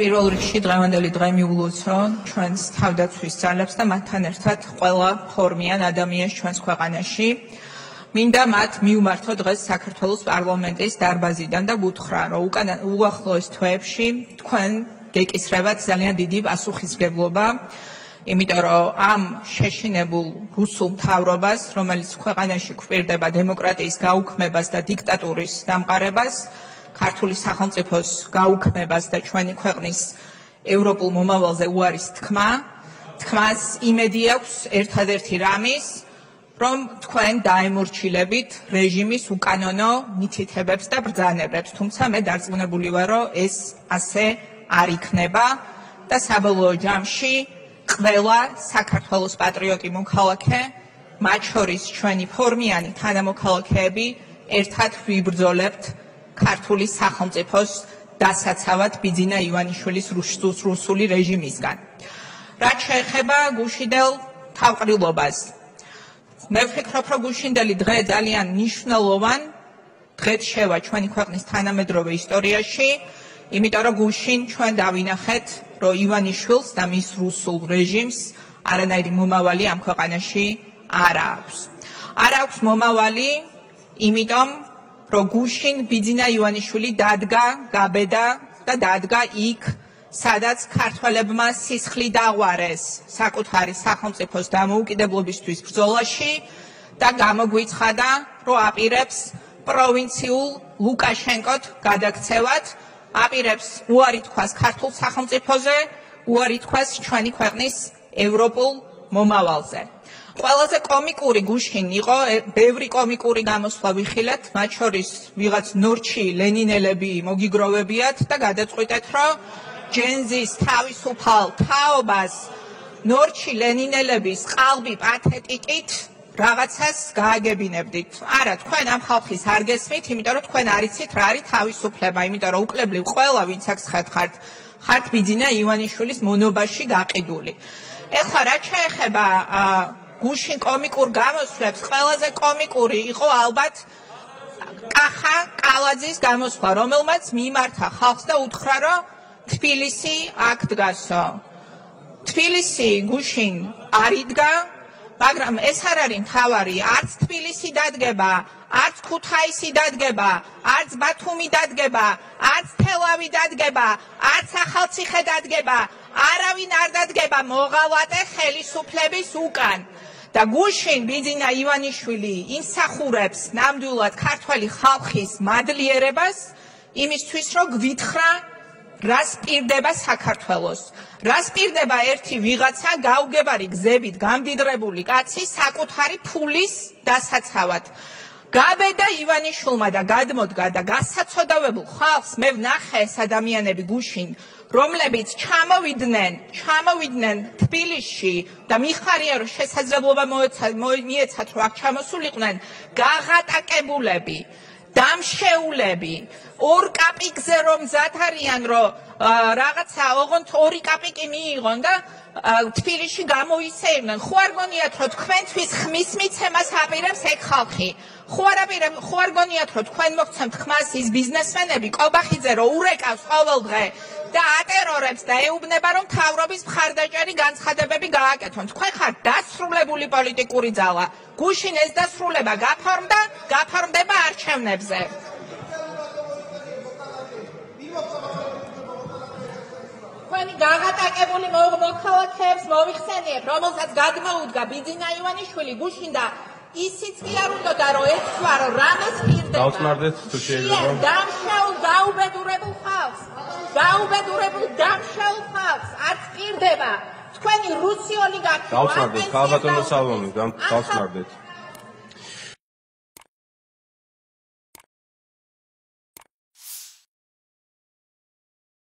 პირველ რიგში დღევანდელი დღე მიულოცო ჩვენს თავდაცვის ძალებს და მათთან ერთად ყველა ფორმიან ადამიანს ჩვენს ქვეყანაში. მინდა მათ მიუმართო დღეს საქართველოს პარლამენტის დარბაზიდან და გუთხრა, რომ უკანა უახლოეს თვეებში თქვენ გეკისრებათ ძალიან დიდი პასუხისგებლობა. იმიტომ რომ ამ შეშინებულ რუსულ მთავრობას, რომელიც ქვეყანაში გვპირდება დემოკრატიის გაუქმებას და დიქტატურის დამყარებას, ქართული სახელმწიფოს გაუქმებას და ჩვენი ქვეყნის ევროპულ მომავალზე უარის თქმა, თქმას იმედი აქვს ერთადერთი რამის, რომ თქვენ დაემორჩილებით რეჟიმის უკანონო მითითებებს და ბრძანებებს, თუმცა მე დარწმუნებული ვარ, რომ ეს ასე არ იქნება და საბოლოო ჯამში ყველა საქართველოს პატრიოტი მოქალაქე, მათ შორის ჩვენი ფორმიანი თანამოქალაქეები ერთად ვიბრძოლებთ ქართული სახელმწიფოს დასაცავად ბიძინა ივანიშვილის რუსული რეჟიმისგან. რაც შეეხება გუშინდელ თავყრილობას, მე ვფიქრობ, რომ გუშინდელი დღე ძალიან მნიშვნელოვან დღეს შევა ჩვენი ქვეყნის თანამედროვე ისტორიაში, იმიტომ რომ გუშინ ჩვენ დავინახეთ, რომ ივანიშვილს და მის რუსულ რეჟიმს არანაირი მომავალი ამ ქვეყანაში არ აქვს. არ აქვს მომავალი, იმიტომ რომ გუშინ ბიძინა ივანიშვილი დადგა, გაბედა და დადგა იქ, სადაც ქართველებმა სისხლი დაღვარეს საკუთარი სახელმწიფოს დამოუკიდებლობისთვის ბრძოლაში და გამოგვიცხადა, რომ აპირებს პროვინციულ ლუკაშენკოთ გადაქცევად, აპირებს უარი თქვას ქართულ სახელმწიფოზე, უარი თქვას ჩვენი ქვეყნის ევროპულ მომავალზე. ყველაზე კომიკური გუშინ იყო ბევრი კომიკური გამოსვლა ვიხილეთ მათ შორის ვიღაც ნორჩი ლენინელები მოგიგროვებიათ და გადაწყვიტეთ რომ ჯენზის თავისუფალ თაობას ნორჩი ლენინელების ყალბი პათეტიკით რაღაცას გააგებინებდით. არა, თქვენ ამ ხალხის არ გესმით, იმიტომ რომ თქვენ არიცით რა არის თავისუფლება, იმიტომ რომ უკლებლივ ყველა ვინც აქ ხართ, ხართ ბიძინა ივანიშვილის მონობაში გაყიდული. ეხლა რა შეეხება გუშინ კომიკურ გამოსვლებს ყველაზე კომიკური იყო ალბათ კახა კალაძის გამოსვლა, რომელმაც მიმართა ხალხს და უთხრა, რომ თბილისი აქ დგასო. თბილისი გუშინ არ იდგა, მაგრამ ეს არ არის თავარი, არც თბილისი დადგება, არც ქუთაისი დადგება, არც ბათუმი დადგება, არც თელავი დადგება, არც ახალციხე დადგება, არავინ არ დადგება მოღალატე ხელისუფლების უკან. და გუშინ ბიძინა ივანიშვილი ინსახურებს ნამდვილად ქართველი ხალხის მადლიერებას იმისთვის რომ გვითხრა რას პირდება საქართველოს. რას პირდება ერთი ვიღაცა გაუგებარი გზებით გამდიდრებული კაცი საკუთარი ფულის დასაცავად გაბედა ივანიშვილმა და გადმოდგა და გასაცოდავებულ ხალხს მე ვნახე ეს ადამიანები გუშინ რომლებიც ჩამოვიდნენ, ჩამოვიდნენ თბილისში და მიხარია რომ შესაძლებლობა მიეცათ რომ აქ ჩამოსულიყვნენ გაღატაკებულები, დამშეულები, ორ კაპიკზე რომ მზად არიან რომ რაღაცა ოღონდ ორი კაპიკი მიიღონ და თბილისში გამოისეირნენ. ხო არ გონიათ რომ თქვენთვის ხმის მიცემას აპირებს ეგ ხალხი? ხო არ აპირებ ხო არ გონიათ რომ თქვენ მოგცემთ ხმას ის ბიზნესმენები კობახიძე რომ ურეკავს ყოველ დღე და ატერორებს და ეუბნება რომ თავრობის მხარდაჭერი განცხადებები გააკეთონ. თქვენ ხართ დასრულებული პოლიტიკური ძალა. გუშინ ეს დასრულება გაფორმდა, გაფორმდება არჩევნებზე. თქვენი გაღატაკებული მოქალაქეებს მოიხსენიებ, რომელსაც გადმოუდგა ბიძინა ივანიშვილი გუშინ და ისიც კი არ უნდა რომ ეცვა რომ რამეს პირდება. დავწმარდეთ თუ შეიძლება. დამშაულ დაუბედურებულ ხალხს. გაუბედურებულ დამშალ ხალხს არც პირდება თქვენი რუსი ოლიგარქი დავსმარდეთ ქალბატონო სალომი დავსმარდეთ